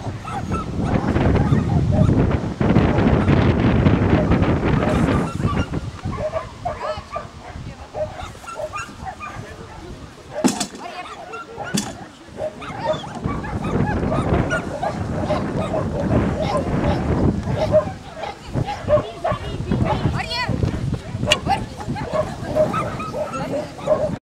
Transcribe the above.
Oh,